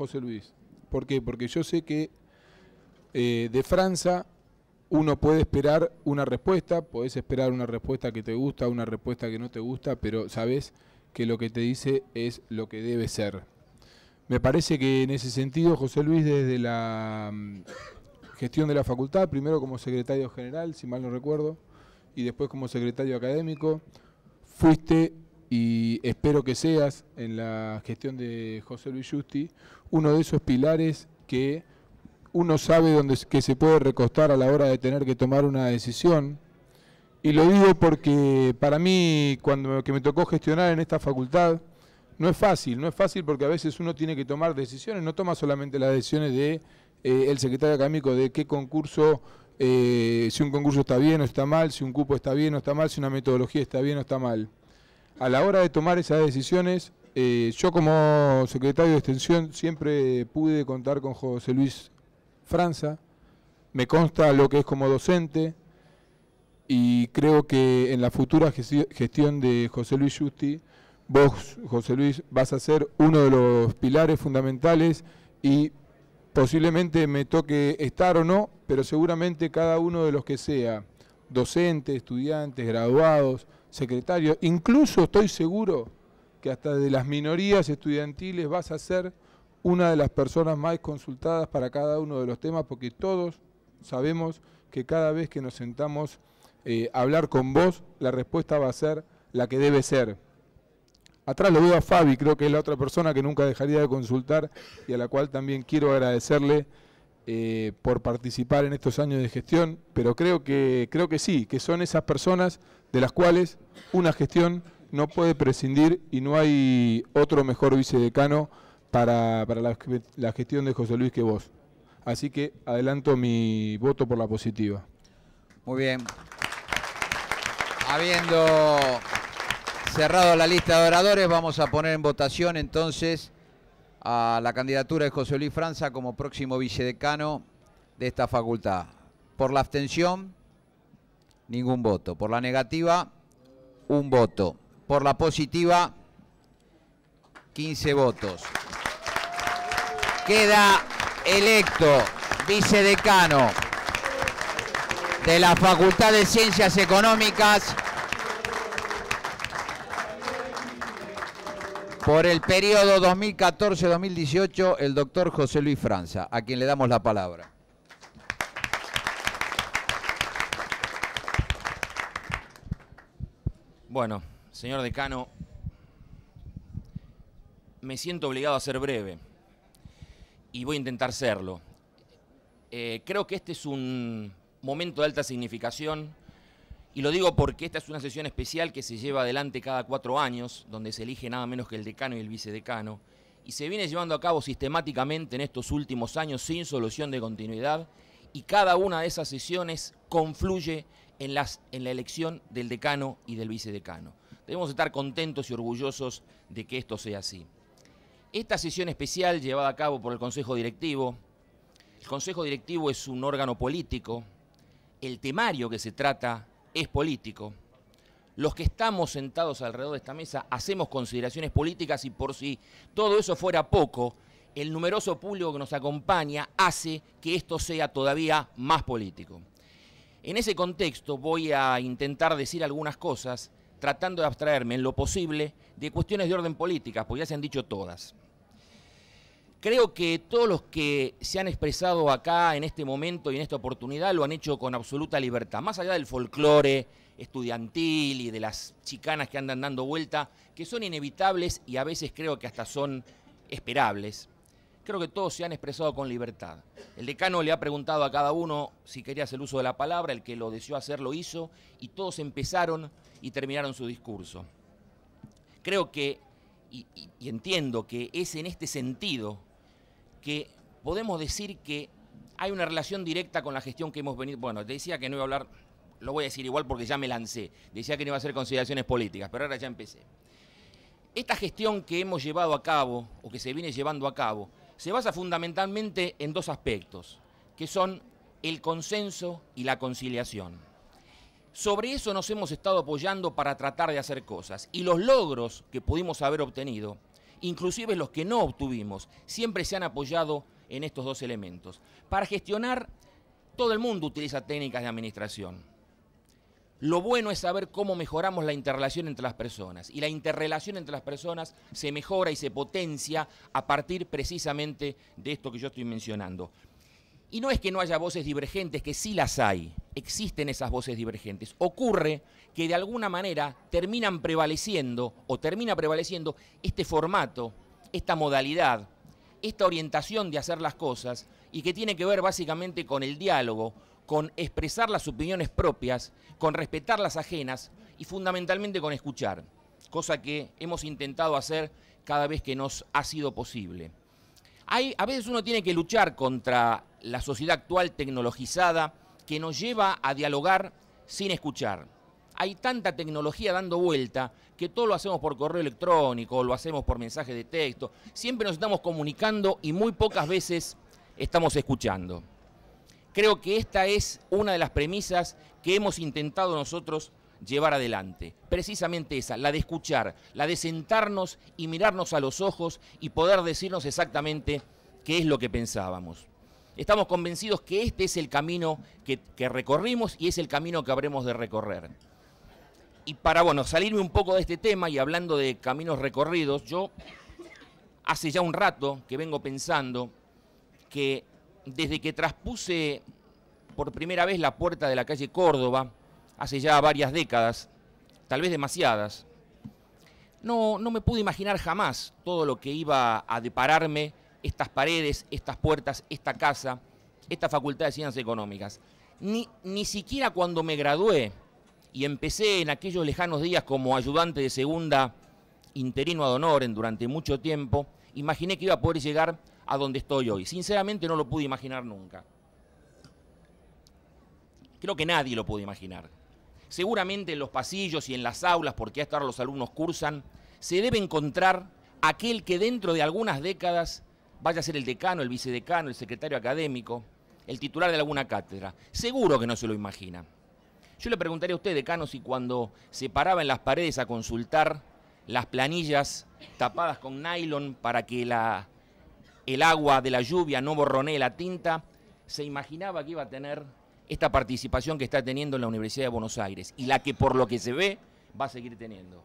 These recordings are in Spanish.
José Luis. ¿Por qué? Porque yo sé que eh, de Francia uno puede esperar una respuesta, podés esperar una respuesta que te gusta, una respuesta que no te gusta, pero sabes que lo que te dice es lo que debe ser. Me parece que en ese sentido, José Luis, desde la mm, gestión de la facultad, primero como secretario general, si mal no recuerdo, y después como secretario académico, fuiste y espero que seas en la gestión de José Luis Justi uno de esos pilares que uno sabe dónde que se puede recostar a la hora de tener que tomar una decisión. Y lo digo porque para mí, cuando que me tocó gestionar en esta facultad, no es fácil, no es fácil porque a veces uno tiene que tomar decisiones, no toma solamente las decisiones de eh, el secretario académico de qué concurso, eh, si un concurso está bien o está mal, si un cupo está bien o está mal, si una metodología está bien o está mal. A la hora de tomar esas decisiones, eh, yo como secretario de extensión siempre pude contar con José Luis Franza, me consta lo que es como docente y creo que en la futura gestión de José Luis Justi, vos, José Luis, vas a ser uno de los pilares fundamentales y posiblemente me toque estar o no, pero seguramente cada uno de los que sea, docentes, estudiantes, graduados, secretarios, incluso estoy seguro que hasta de las minorías estudiantiles vas a ser una de las personas más consultadas para cada uno de los temas, porque todos sabemos que cada vez que nos sentamos eh, a hablar con vos, la respuesta va a ser la que debe ser. Atrás lo veo a Fabi, creo que es la otra persona que nunca dejaría de consultar y a la cual también quiero agradecerle eh, por participar en estos años de gestión, pero creo que, creo que sí, que son esas personas de las cuales una gestión no puede prescindir y no hay otro mejor vicedecano para, para la, gestión de José Luis que vos. Así que adelanto mi voto por la positiva. Muy bien. Habiendo cerrado la lista de oradores, vamos a poner en votación entonces a la candidatura de José Luis Franza como próximo vicedecano de esta facultad. Por la abstención, ningún voto. Por la negativa, un voto. Por la positiva, 15 votos. Queda electo vicedecano de la Facultad de Ciencias Económicas por el periodo 2014-2018 el doctor José Luis Franza, a quien le damos la palabra. Bueno, señor decano, me siento obligado a ser breve y voy a intentar serlo. Eh, creo que este es un momento de alta significación y lo digo porque esta es una sesión especial que se lleva adelante cada cuatro años, donde se elige nada menos que el decano y el vicedecano, y se viene llevando a cabo sistemáticamente en estos últimos años sin solución de continuidad, y cada una de esas sesiones confluye en, la elección del decano y del vicedecano. Debemos estar contentos y orgullosos de que esto sea así. Esta sesión especial llevada a cabo por el Consejo Directivo, el Consejo Directivo es un órgano político, el temario que se trata es político. Los que estamos sentados alrededor de esta mesa hacemos consideraciones políticas y por si todo eso fuera poco, el numeroso público que nos acompaña hace que esto sea todavía más político. En ese contexto voy a intentar decir algunas cosas tratando de abstraerme en lo posible de cuestiones de orden política, porque ya se han dicho todas. Creo que todos los que se han expresado acá en este momento y en esta oportunidad lo han hecho con absoluta libertad, más allá del folclore estudiantil y de las chicanas que andan dando vuelta, que son inevitables y a veces creo que hasta son esperables. Creo que todos se han expresado con libertad. El decano le ha preguntado a cada uno si quería hacer uso de la palabra, el que lo deseó hacer lo hizo y todos empezaron y terminaron su discurso. Creo que, y, entiendo que es en este sentido que podemos decir que hay una relación directa con la gestión que hemos venido. Bueno, te decía que no iba a hablar, lo voy a decir igual porque ya me lancé. Decía que no iba a hacer consideraciones políticas, pero ahora ya empecé. Esta gestión que hemos llevado a cabo, o que se viene llevando a cabo, se basa fundamentalmente en dos aspectos, que son el consenso y la conciliación. Sobre eso nos hemos estado apoyando para tratar de hacer cosas. Y los logros que pudimos haber obtenido inclusive los que no obtuvimos, siempre se han apoyado en estos dos elementos. Para gestionar, todo el mundo utiliza técnicas de administración. Lo bueno es saber cómo mejoramos la interrelación entre las personas. Y la interrelación entre las personas se mejora y se potencia a partir precisamente de esto que yo estoy mencionando. Y no es que no haya voces divergentes, que sí las hay, existen esas voces divergentes. Ocurre que de alguna manera terminan prevaleciendo o termina prevaleciendo este formato, esta modalidad, esta orientación de hacer las cosas y que tiene que ver básicamente con el diálogo, con expresar las opiniones propias, con respetar las ajenas y fundamentalmente con escuchar, cosa que hemos intentado hacer cada vez que nos ha sido posible. Hay, a veces uno tiene que luchar contra la sociedad actual tecnologizada que nos lleva a dialogar sin escuchar. Hay tanta tecnología dando vuelta que todo lo hacemos por correo electrónico, lo hacemos por mensaje de texto, siempre nos estamos comunicando y muy pocas veces estamos escuchando. Creo que esta es una de las premisas que hemos intentado nosotros llevar adelante. Precisamente esa, la de escuchar, la de sentarnos y mirarnos a los ojos y poder decirnos exactamente qué es lo que pensábamos. Estamos convencidos que este es el camino que, recorrimos y es el camino que habremos de recorrer. Y para bueno, salirme un poco de este tema y hablando de caminos recorridos, yo hace ya un rato que vengo pensando que desde que traspuse por primera vez la puerta de la calle Córdoba, hace ya varias décadas, tal vez demasiadas, no, no me pude imaginar jamás todo lo que iba a depararme estas paredes, estas puertas, esta casa, esta Facultad de Ciencias Económicas. Ni, ni siquiera cuando me gradué y empecé en aquellos lejanos días como ayudante de segunda interino ad honorem durante mucho tiempo, imaginé que iba a poder llegar a donde estoy hoy. Sinceramente no lo pude imaginar nunca. Creo que nadie lo pudo imaginar. Seguramente en los pasillos y en las aulas, porque hasta ahora los alumnos cursan, se debe encontrar aquel que dentro de algunas décadas vaya a ser el decano, el vicedecano, el secretario académico, el titular de alguna cátedra. Seguro que no se lo imagina. Yo le preguntaría a usted, decano, si cuando se paraba en las paredes a consultar las planillas tapadas con nylon para que el agua de la lluvia no borronee la tinta, se imaginaba que iba a tener esta participación que está teniendo en la Universidad de Buenos Aires y la que por lo que se ve va a seguir teniendo.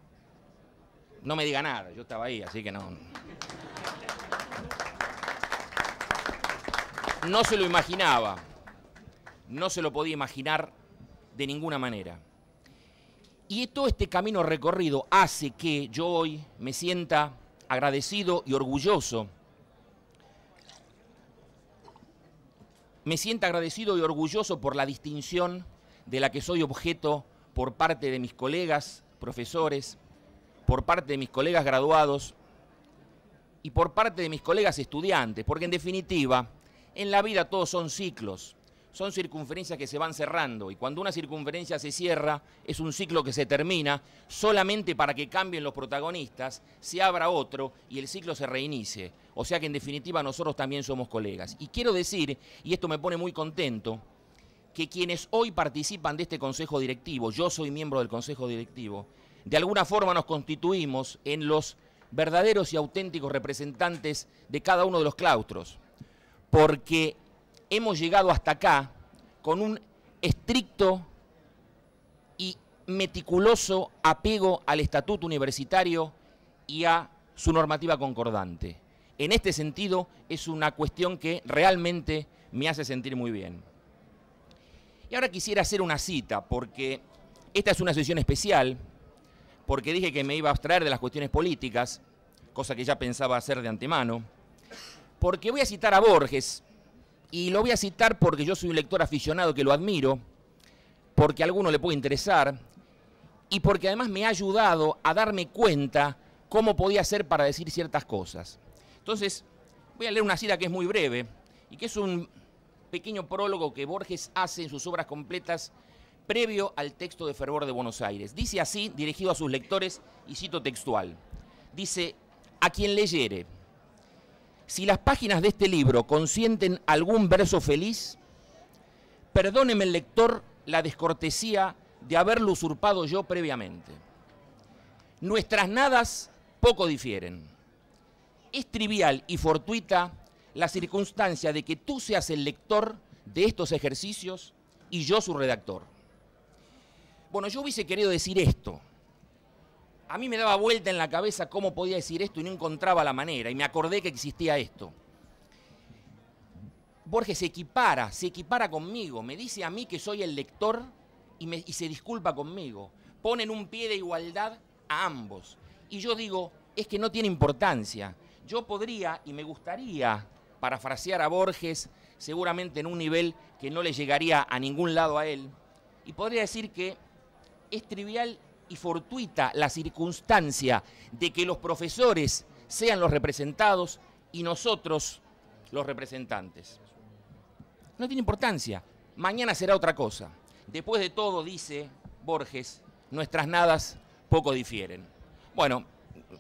No me diga nada, yo estaba ahí, así que no. No se lo imaginaba, no se lo podía imaginar de ninguna manera. Y todo este camino recorrido hace que yo hoy me sienta agradecido y orgulloso Me siento agradecido y orgulloso por la distinción de la que soy objeto por parte de mis colegas profesores, por parte de mis colegas graduados y por parte de mis colegas estudiantes, porque en definitiva, en la vida todos son ciclos son circunferencias que se van cerrando y cuando una circunferencia se cierra es un ciclo que se termina solamente para que cambien los protagonistas, se abra otro y el ciclo se reinicie. O sea que en definitiva nosotros también somos colegas. Y quiero decir, y esto me pone muy contento, que quienes hoy participan de este consejo directivo, yo soy miembro del consejo directivo, de alguna forma nos constituimos en los verdaderos y auténticos representantes de cada uno de los claustros, porque hemos llegado hasta acá con un estricto y meticuloso apego al estatuto universitario y a su normativa concordante. En este sentido, es una cuestión que realmente me hace sentir muy bien. Y ahora quisiera hacer una cita, porque esta es una sesión especial, porque dije que me iba a abstraer de las cuestiones políticas, cosa que ya pensaba hacer de antemano, porque voy a citar a Borges, y lo voy a citar porque yo soy un lector aficionado que lo admiro, porque a alguno le puede interesar, y porque además me ha ayudado a darme cuenta cómo podía ser para decir ciertas cosas. Entonces, voy a leer una cita que es muy breve y que es un pequeño prólogo que Borges hace en sus obras completas previo al texto de Fervor de Buenos Aires. Dice así, dirigido a sus lectores, y cito textual, dice, a quien leyere, si las páginas de este libro consienten algún verso feliz, perdóneme el lector la descortesía de haberlo usurpado yo previamente. Nuestras nadas poco difieren. es trivial y fortuita la circunstancia de que tú seas el lector de estos ejercicios y yo su redactor. Bueno, yo hubiese querido decir esto. A mí me daba vuelta en la cabeza cómo podía decir esto y no encontraba la manera, y me acordé que existía esto. Borges se equipara, se equipara conmigo, me dice a mí que soy el lector y, y se disculpa conmigo. Ponen un pie de igualdad a ambos. Y yo digo, es que no tiene importancia. Yo podría y me gustaría parafrasear a Borges, seguramente en un nivel que no le llegaría a ningún lado a él, y podría decir que es trivial y fortuita la circunstancia de que los profesores sean los representados y nosotros los representantes. No tiene importancia. Mañana será otra cosa. Después de todo, dice Borges, nuestras nadas poco difieren. Bueno,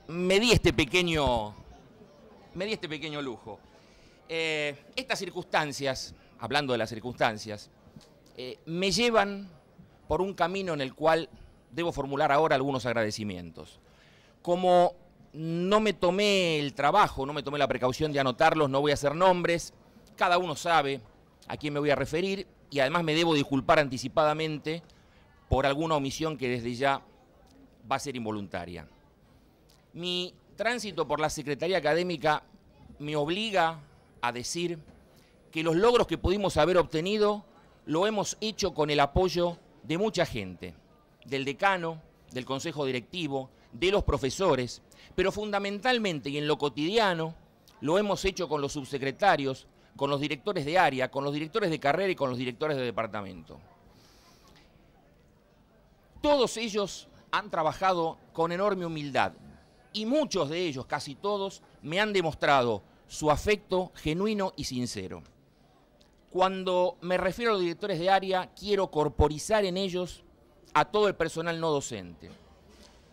me di este pequeño, me di este pequeño lujo. Eh, estas circunstancias, hablando de las circunstancias, eh, me llevan por un camino en el cual debo formular ahora algunos agradecimientos. Como no me tomé el trabajo, no me tomé la precaución de anotarlos, no voy a hacer nombres, cada uno sabe a quién me voy a referir y además me debo disculpar anticipadamente por alguna omisión que desde ya va a ser involuntaria. Mi tránsito por la Secretaría Académica me obliga a decir que los logros que pudimos haber obtenido lo hemos hecho con el apoyo de mucha gente, del decano, del consejo directivo, de los profesores, pero fundamentalmente y en lo cotidiano lo hemos hecho con los subsecretarios, con los directores de área, con los directores de carrera y con los directores de departamento. Todos ellos han trabajado con enorme humildad y muchos de ellos, casi todos, me han demostrado su afecto genuino y sincero. Cuando me refiero a los directores de área, quiero corporizar en ellos a todo el personal no docente.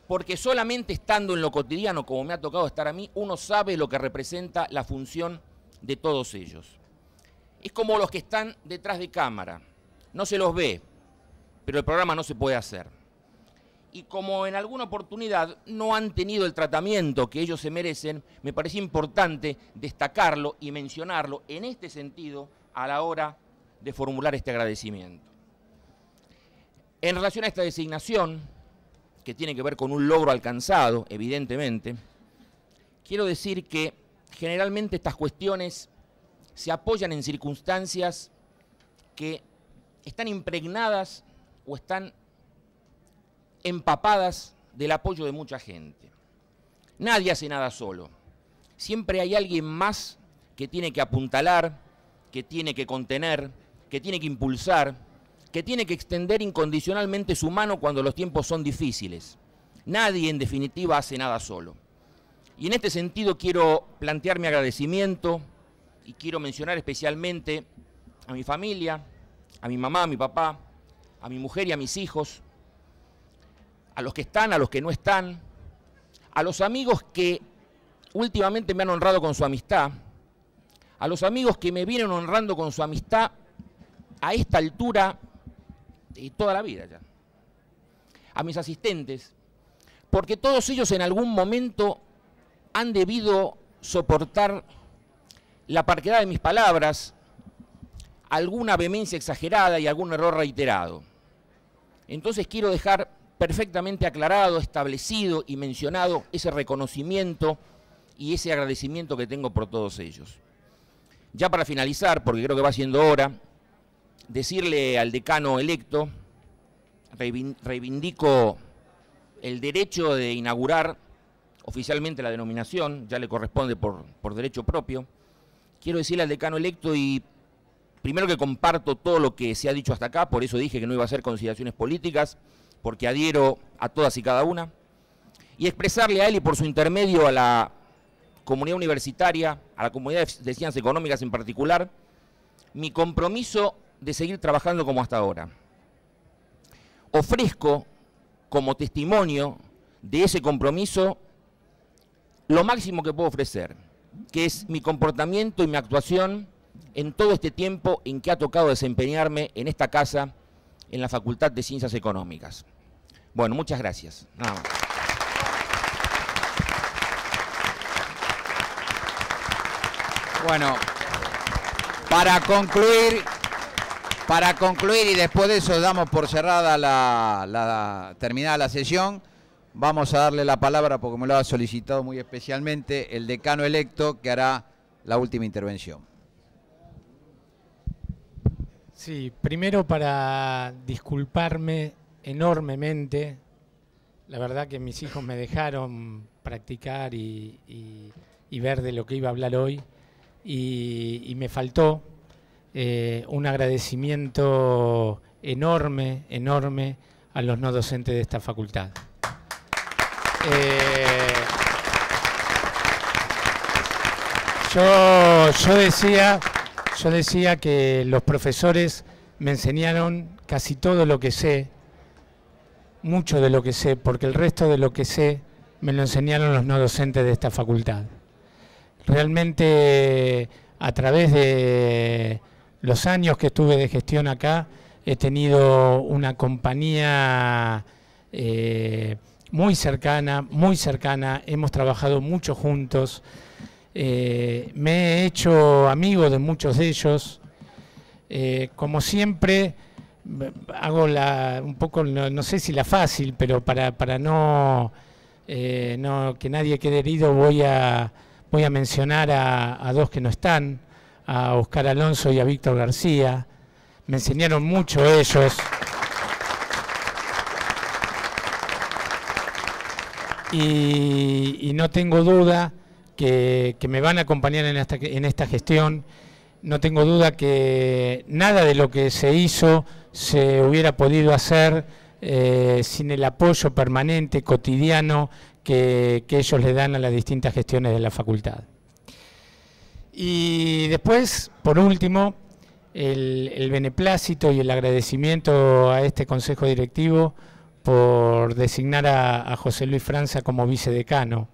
Porque solamente estando en lo cotidiano, como me ha tocado estar a mí, uno sabe lo que representa la función de todos ellos. Es como los que están detrás de cámara. No se los ve, pero el programa no se puede hacer. Y como en alguna oportunidad no han tenido el tratamiento que ellos se merecen, me parece importante destacarlo y mencionarlo en este sentido a la hora de formular este agradecimiento. En relación a esta designación, que tiene que ver con un logro alcanzado, evidentemente, quiero decir que generalmente estas cuestiones se apoyan en circunstancias que están impregnadas o están empapadas del apoyo de mucha gente. Nadie hace nada solo. Siempre hay alguien más que tiene que apuntalar, que tiene que contener, que tiene que impulsar, que tiene que extender incondicionalmente su mano cuando los tiempos son difíciles. Nadie, en definitiva, hace nada solo. Y en este sentido quiero plantear mi agradecimiento y quiero mencionar especialmente a mi familia, a mi mamá, a mi papá, a mi mujer y a mis hijos, a los que están, a los que no están, a los amigos que últimamente me han honrado con su amistad, a los amigos que me vienen honrando con su amistad a esta altura y toda la vida ya, a mis asistentes, porque todos ellos en algún momento han debido soportar la parquedad de mis palabras, alguna vehemencia exagerada y algún error reiterado. Entonces quiero dejar perfectamente aclarado, establecido y mencionado ese reconocimiento y ese agradecimiento que tengo por todos ellos. Ya para finalizar, porque creo que va siendo hora, decirle al decano electo, reivindico el derecho de inaugurar oficialmente la denominación, ya le corresponde por, por derecho propio. Quiero decirle al decano electo y primero que comparto todo lo que se ha dicho hasta acá, por eso dije que no iba a hacer consideraciones políticas, porque adhiero a todas y cada una, y expresarle a él y por su intermedio a la comunidad universitaria, a la comunidad de ciencias económicas en particular, mi compromiso de seguir trabajando como hasta ahora. Ofrezco como testimonio de ese compromiso lo máximo que puedo ofrecer, que es mi comportamiento y mi actuación en todo este tiempo en que ha tocado desempeñarme en esta casa, en la Facultad de Ciencias Económicas. Bueno, muchas gracias. Bueno, para concluir, para concluir y después de eso damos por cerrada la, la terminada la sesión, vamos a darle la palabra, porque me lo ha solicitado muy especialmente, el decano electo que hará la última intervención. Sí, primero para disculparme enormemente. La verdad que mis hijos me dejaron practicar y, ver de lo que iba a hablar hoy y me faltó eh, un agradecimiento enorme, enorme a los no docentes de esta facultad. Eh, yo, yo decía, yo decía que los profesores me enseñaron casi todo lo que sé, mucho de lo que sé, porque el resto de lo que sé me lo enseñaron los no docentes de esta facultad. Realmente a través de los años que estuve de gestión acá, he tenido una compañía eh, muy cercana, muy cercana, hemos trabajado mucho juntos, eh, me he hecho amigo de muchos de ellos, eh, como siempre hago la, un poco, no, sé si la fácil, pero para, para no, que nadie quede herido voy a, voy a mencionar a dos que no están, a Oscar Alonso y a Víctor García. Me enseñaron mucho ellos. Y, y no tengo duda que, que me van a acompañar en esta, en esta gestión. No tengo duda que nada de lo que se hizo se hubiera podido hacer eh, sin el apoyo permanente, cotidiano, que, que ellos le dan a las distintas gestiones de la facultad. Y después, por último, el, beneplácito y el agradecimiento a este consejo directivo por designar a, José Luis Franza como vicedecano.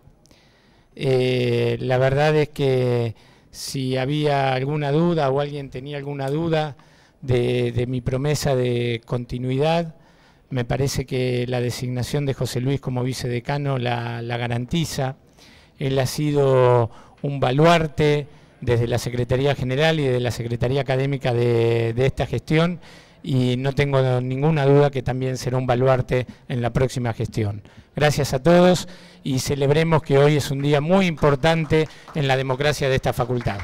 Eh, la verdad es que si había alguna duda o alguien tenía alguna duda de, mi promesa de continuidad, me parece que la designación de José Luis como vicedecano la garantiza. Él ha sido un baluarte desde la Secretaría General y de la Secretaría Académica de, de esta gestión y no tengo ninguna duda que también será un baluarte en la próxima gestión. Gracias a todos y celebremos que hoy es un día muy importante en la democracia de esta facultad.